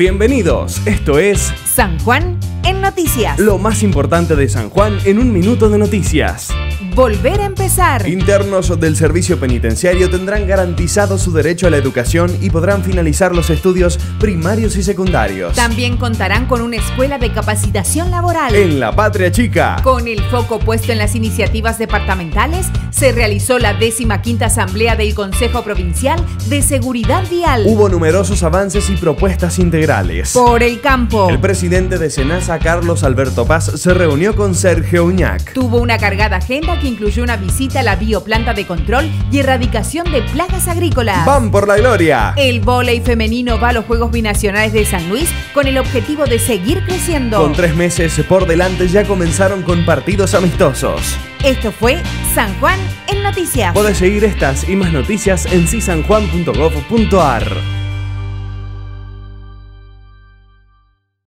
Bienvenidos, esto es San Juan en Noticias. lo más importante de San Juan en un minuto de noticias. Volver a empezar. Internos del servicio penitenciario tendrán garantizado su derecho a la educación y podrán finalizar los estudios primarios y secundarios. También contarán con una escuela de capacitación laboral. En la Patria Chica. Con el foco puesto en las iniciativas departamentales, se realizó la décima quinta asamblea del Consejo Provincial de Seguridad Vial. Hubo numerosos avances y propuestas integrales. Por el campo. El presidente de Senasa, Carlos Alberto Paz, se reunió con Sergio Uñac. Tuvo una cargada agenda que incluyó una visita a la bioplanta de control y erradicación de plagas agrícolas. ¡Van por la gloria! El vóley femenino va a los Juegos Binacionales de San Luis con el objetivo de seguir creciendo. Con tres meses por delante ya comenzaron con partidos amistosos. Esto fue San Juan en Noticias. Podés seguir estas y más noticias en cisanjuan.gov.ar.